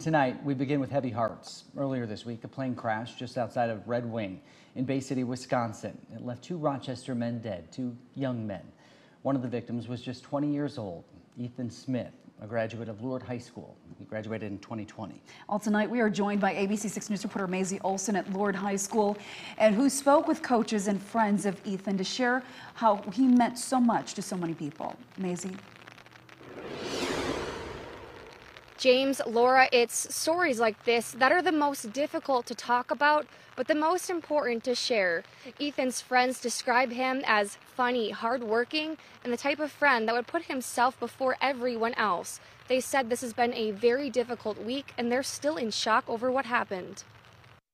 Tonight, we begin with heavy hearts. Earlier this week, a plane crashed just outside of Red Wing in Bay City, Wisconsin. It left two Rochester men dead, two young men. One of the victims was just 20 years old, Ethan Smith, a graduate of Lourdes High School. He graduated in 2020. Well, tonight we are joined by ABC 6 News reporter Maisie Olson at Lourdes High School, and who spoke with coaches and friends of Ethan to share how he meant so much to so many people. Maisie. James, Laura, it's stories like this that are the most difficult to talk about, but the most important to share. Ethan's friends describe him as funny, hardworking, and the type of friend that would put himself before everyone else. They said this has been a very difficult week, and they're still in shock over what happened.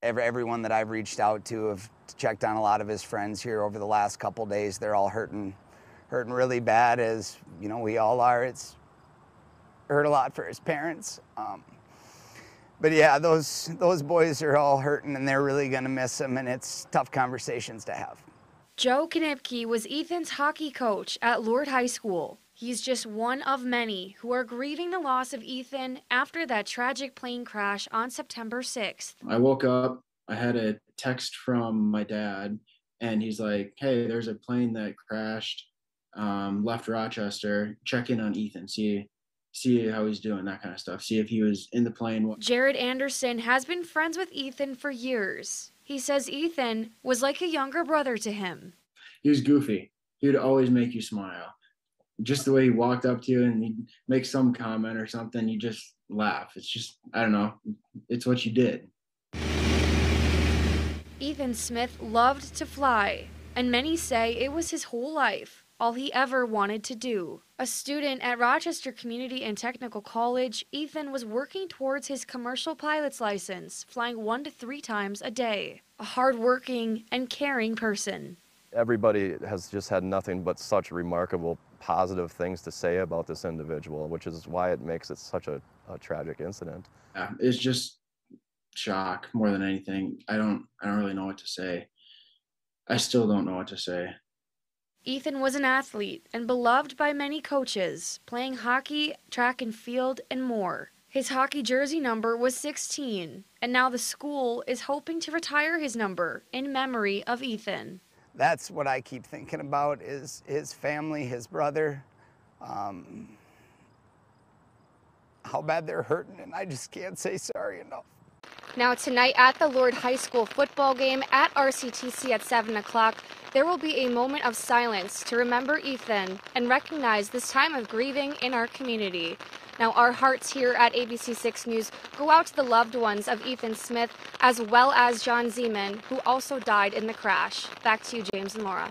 Everyone that I've reached out to have checked on a lot of his friends here over the last couple days. They're all hurting, hurting really bad, as you know we all are. It's hurt a lot for his parents. Um, but yeah, those those boys are all hurting, and they're really going to miss him, and it's tough conversations to have. Joe Knoepke was Ethan's hockey coach at Lourdes High School. He's just one of many who are grieving the loss of Ethan after that tragic plane crash on September 6th. I woke up, I had a text from my dad, and he's like, Hey, there's a plane that crashed, um, left Rochester. Check in on Ethan, see see how he's doing, that kind of stuff. See if he was in the plane. Jared Anderson has been friends with Ethan for years. He says Ethan was like a younger brother to him. He was goofy. He would always make you smile. Just the way he walked up to you and he'd make some comment or something, you just laugh. It's just, I don't know, it's what you did. Ethan Smith loved to fly, and many say it was his whole life all he ever wanted to do. A student at Rochester Community and Technical College, Ethan was working towards his commercial pilot's license, flying one to three times a day. A hardworking and caring person. Everybody has just had nothing but such remarkable positive things to say about this individual, which is why it makes it such a, a tragic incident. Yeah, it's just shock more than anything. I don't I don't really know what to say. I still don't know what to say. Ethan was an athlete and beloved by many coaches, playing hockey, track and field, and more. His hockey jersey number was 16, and now the school is hoping to retire his number in memory of Ethan. That's what I keep thinking about is his family, his brother, um, how bad they're hurting, and I just can't say sorry enough. Now, tonight at the Lourdes High School football game at RCTC at 7 o'clock, there will be a moment of silence to remember Ethan and recognize this time of grieving in our community. Now, our hearts here at ABC6 News go out to the loved ones of Ethan Smith as well as John Zeman, who also died in the crash. Back to you, James and Laura.